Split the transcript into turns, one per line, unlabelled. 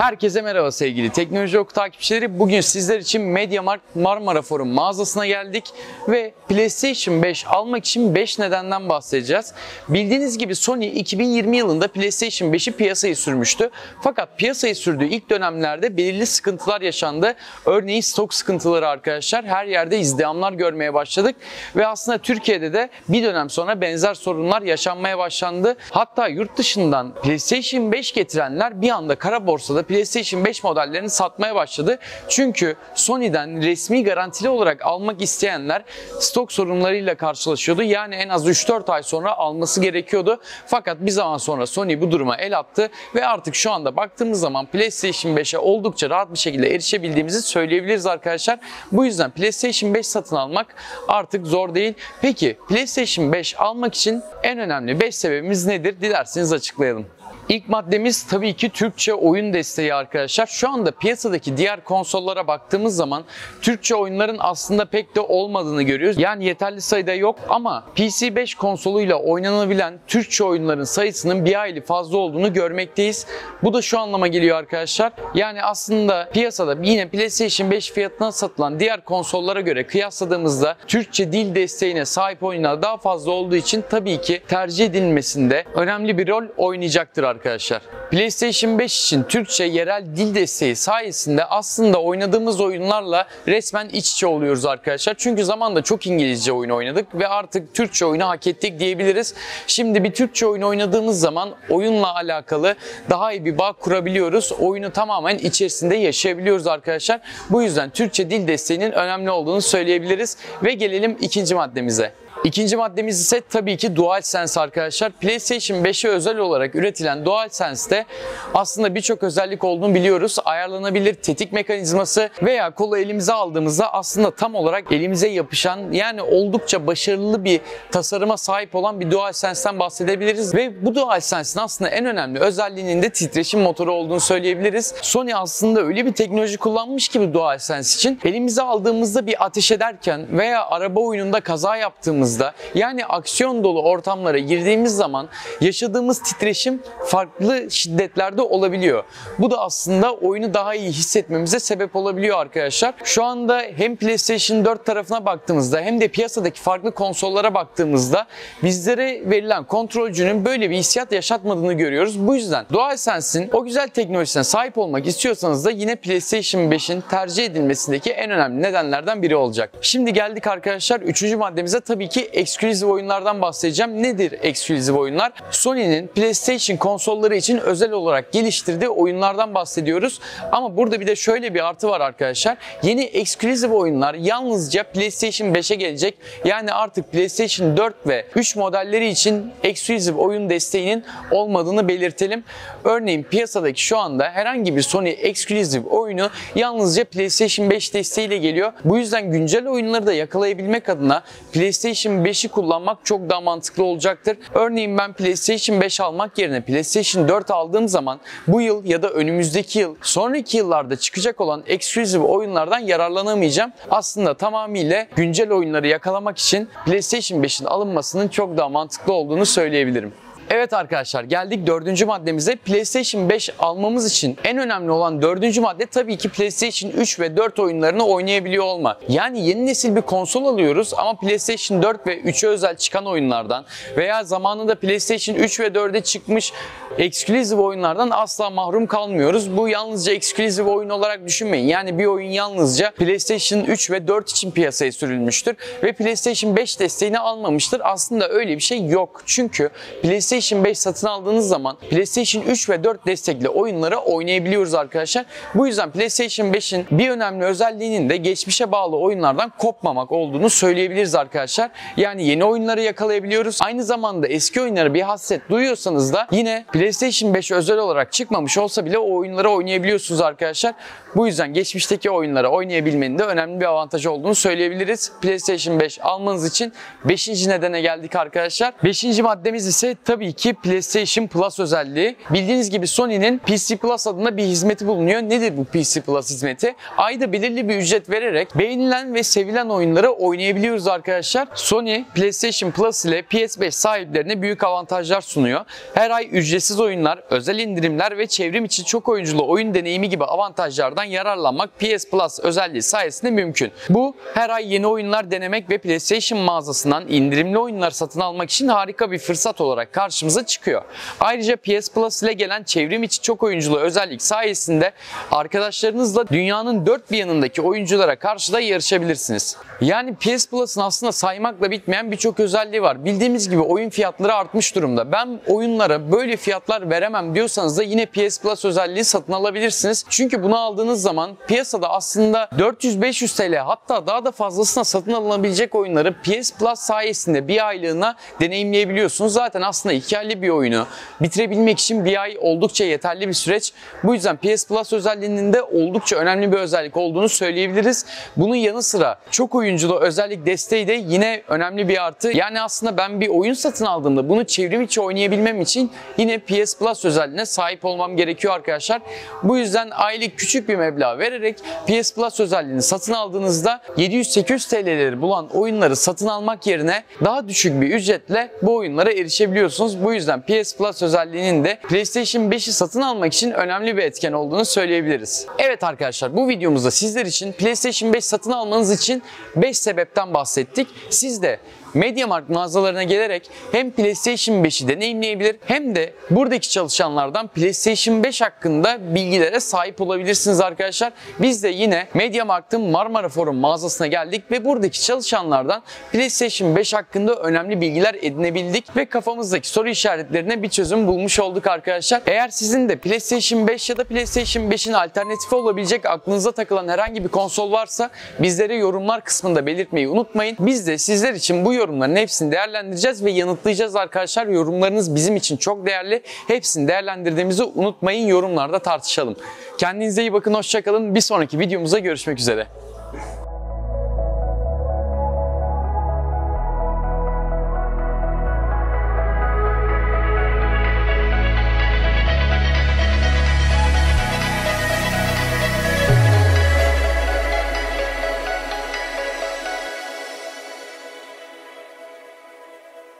Herkese merhaba sevgili Teknoloji Oku takipçileri. Bugün sizler için MediaMarkt Marmara Forum mağazasına geldik ve PlayStation 5 almak için 5 nedenden bahsedeceğiz. Bildiğiniz gibi Sony 2020 yılında PlayStation 5'i piyasaya sürmüştü. Fakat piyasaya sürdüğü ilk dönemlerde belirli sıkıntılar yaşandı. Örneğin stok sıkıntıları arkadaşlar. Her yerde izdihamlar görmeye başladık ve aslında Türkiye'de de bir dönem sonra benzer sorunlar yaşanmaya başlandı. Hatta yurt dışından PlayStation 5 getirenler bir anda kara borsada PlayStation 5 modellerini satmaya başladı. Çünkü Sony'den resmi garantili olarak almak isteyenler stok sorunlarıyla karşılaşıyordu. Yani en az 3-4 ay sonra alması gerekiyordu. Fakat bir zaman sonra Sony bu duruma el attı ve artık şu anda baktığımız zaman PlayStation 5'e oldukça rahat bir şekilde erişebildiğimizi söyleyebiliriz arkadaşlar. Bu yüzden PlayStation 5 satın almak artık zor değil. Peki PlayStation 5 almak için en önemli 5 sebebimiz nedir? Dilerseniz açıklayalım. İlk maddemiz tabii ki Türkçe oyun desteği arkadaşlar. Şu anda piyasadaki diğer konsollara baktığımız zaman Türkçe oyunların aslında pek de olmadığını görüyoruz. Yani yeterli sayıda yok ama PC5 konsoluyla oynanabilen Türkçe oyunların sayısının bir hayli fazla olduğunu görmekteyiz. Bu da şu anlama geliyor arkadaşlar. Yani aslında piyasada yine PlayStation 5 fiyatına satılan diğer konsollara göre kıyasladığımızda Türkçe dil desteğine sahip oyunlar daha fazla olduğu için tabii ki tercih edilmesinde önemli bir rol oynayacaktır arkadaşlar arkadaşlar. PlayStation 5 için Türkçe yerel dil desteği sayesinde aslında oynadığımız oyunlarla resmen iç içe oluyoruz arkadaşlar. Çünkü zamanda çok İngilizce oyun oynadık ve artık Türkçe oyunu hak ettik diyebiliriz. Şimdi bir Türkçe oyun oynadığımız zaman oyunla alakalı daha iyi bir bağ kurabiliyoruz. Oyunu tamamen içerisinde yaşayabiliyoruz arkadaşlar. Bu yüzden Türkçe dil desteğinin önemli olduğunu söyleyebiliriz. Ve gelelim ikinci maddemize. İkinci maddemiz ise tabii ki DualSense arkadaşlar. PlayStation 5'e özel olarak üretilen DualSense'de aslında birçok özellik olduğunu biliyoruz. Ayarlanabilir tetik mekanizması veya kolu elimize aldığımızda aslında tam olarak elimize yapışan yani oldukça başarılı bir tasarıma sahip olan bir DualSense'den bahsedebiliriz. Ve bu DualSense'in aslında en önemli özelliğinin de titreşim motoru olduğunu söyleyebiliriz. Sony aslında öyle bir teknoloji kullanmış ki bu DualSense için elimize aldığımızda bir ateş ederken veya araba oyununda kaza yaptığımız baktığımızda yani aksiyon dolu ortamlara girdiğimiz zaman yaşadığımız titreşim farklı şiddetlerde olabiliyor. Bu da aslında oyunu daha iyi hissetmemize sebep olabiliyor arkadaşlar. Şu anda hem PlayStation 4 tarafına baktığımızda hem de piyasadaki farklı konsollara baktığımızda bizlere verilen kontrolcünün böyle bir hissiyat yaşatmadığını görüyoruz. Bu yüzden DualSense'in o güzel teknolojisine sahip olmak istiyorsanız da yine PlayStation 5'in tercih edilmesindeki en önemli nedenlerden biri olacak. Şimdi geldik arkadaşlar 3. maddemize tabii ki exclusive oyunlardan bahsedeceğim. Nedir exclusive oyunlar? Sony'nin PlayStation konsolları için özel olarak geliştirdiği oyunlardan bahsediyoruz. Ama burada bir de şöyle bir artı var arkadaşlar. Yeni exclusive oyunlar yalnızca PlayStation 5'e gelecek. Yani artık PlayStation 4 ve 3 modelleri için exclusive oyun desteğinin olmadığını belirtelim. Örneğin piyasadaki şu anda herhangi bir Sony exclusive oyunu yalnızca PlayStation 5 desteğiyle geliyor. Bu yüzden güncel oyunları da yakalayabilmek adına PlayStation 5'i kullanmak çok daha mantıklı olacaktır. Örneğin ben PlayStation 5 almak yerine PlayStation 4 aldığım zaman bu yıl ya da önümüzdeki yıl sonraki yıllarda çıkacak olan exclusive oyunlardan yararlanamayacağım. Aslında tamamıyla güncel oyunları yakalamak için PlayStation 5'in alınmasının çok daha mantıklı olduğunu söyleyebilirim. Evet arkadaşlar geldik dördüncü maddemize. PlayStation 5 almamız için en önemli olan dördüncü madde tabii ki PlayStation 3 ve 4 oyunlarını oynayabiliyor olmak. Yani yeni nesil bir konsol alıyoruz ama PlayStation 4 ve 3'e özel çıkan oyunlardan veya zamanında PlayStation 3 ve 4'e çıkmış exclusive oyunlardan asla mahrum kalmıyoruz. Bu yalnızca exclusive oyun olarak düşünmeyin. Yani bir oyun yalnızca PlayStation 3 ve 4 için piyasaya sürülmüştür ve PlayStation 5 desteğini almamıştır. Aslında öyle bir şey yok. Çünkü PlayStation PlayStation 5 satın aldığınız zaman PlayStation 3 ve 4 destekli oyunları oynayabiliyoruz arkadaşlar. Bu yüzden PlayStation 5'in bir önemli özelliğinin de geçmişe bağlı oyunlardan kopmamak olduğunu söyleyebiliriz arkadaşlar. Yani yeni oyunları yakalayabiliyoruz. Aynı zamanda eski oyunları bir hasret duyuyorsanız da yine PlayStation 5 özel olarak çıkmamış olsa bile o oyunları oynayabiliyorsunuz arkadaşlar. Bu yüzden geçmişteki oyunları oynayabilmenin de önemli bir avantajı olduğunu söyleyebiliriz. PlayStation 5 almanız için 5. nedene geldik arkadaşlar. 5. maddemiz ise tabii tabii ki PlayStation Plus özelliği. Bildiğiniz gibi Sony'nin PC Plus adında bir hizmeti bulunuyor. Nedir bu PC Plus hizmeti? Ayda belirli bir ücret vererek beğenilen ve sevilen oyunları oynayabiliyoruz arkadaşlar. Sony PlayStation Plus ile PS5 sahiplerine büyük avantajlar sunuyor. Her ay ücretsiz oyunlar, özel indirimler ve çevrim içi çok oyunculu oyun deneyimi gibi avantajlardan yararlanmak PS Plus özelliği sayesinde mümkün. Bu her ay yeni oyunlar denemek ve PlayStation mağazasından indirimli oyunlar satın almak için harika bir fırsat olarak karşımıza çıkıyor. Ayrıca PS Plus ile gelen çevrim içi çok oyunculu özellik sayesinde arkadaşlarınızla dünyanın dört bir yanındaki oyunculara karşı da yarışabilirsiniz. Yani PS Plus'ın aslında saymakla bitmeyen birçok özelliği var. Bildiğimiz gibi oyun fiyatları artmış durumda. Ben oyunlara böyle fiyatlar veremem diyorsanız da yine PS Plus özelliği satın alabilirsiniz. Çünkü bunu aldığınız zaman piyasada aslında 400-500 TL hatta daha da fazlasına satın alınabilecek oyunları PS Plus sayesinde bir aylığına deneyimleyebiliyorsunuz. Zaten aslında iki bir oyunu bitirebilmek için bir ay oldukça yeterli bir süreç. Bu yüzden PS Plus özelliğinin de oldukça önemli bir özellik olduğunu söyleyebiliriz. Bunun yanı sıra çok oyunculu özellik desteği de yine önemli bir artı. Yani aslında ben bir oyun satın aldığımda bunu çevrim içi oynayabilmem için yine PS Plus özelliğine sahip olmam gerekiyor arkadaşlar. Bu yüzden aylık küçük bir meblağ vererek PS Plus özelliğini satın aldığınızda 700-800 TL'leri bulan oyunları satın almak yerine daha düşük bir ücretle bu oyunlara erişebiliyorsunuz. Bu yüzden PS Plus özelliğinin de PlayStation 5'i satın almak için önemli bir etken olduğunu söyleyebiliriz. Evet arkadaşlar bu videomuzda sizler için PlayStation 5 satın almanız için 5 sebepten bahsettik. Siz de MediaMarkt mağazalarına gelerek hem PlayStation 5'i deneyimleyebilir hem de buradaki çalışanlardan PlayStation 5 hakkında bilgilere sahip olabilirsiniz arkadaşlar. Biz de yine MediaMarkt'ın Marmara Forum mağazasına geldik ve buradaki çalışanlardan PlayStation 5 hakkında önemli bilgiler edinebildik ve kafamızdaki soru işaretlerine bir çözüm bulmuş olduk arkadaşlar. Eğer sizin de PlayStation 5 ya da PlayStation 5'in alternatifi olabilecek aklınıza takılan herhangi bir konsol varsa bizlere yorumlar kısmında belirtmeyi unutmayın. Biz de sizler için bu yorumların hepsini değerlendireceğiz ve yanıtlayacağız arkadaşlar. Yorumlarınız bizim için çok değerli. Hepsini değerlendirdiğimizi unutmayın. Yorumlarda tartışalım. Kendinize iyi bakın. Hoşçakalın. Bir sonraki videomuzda görüşmek üzere.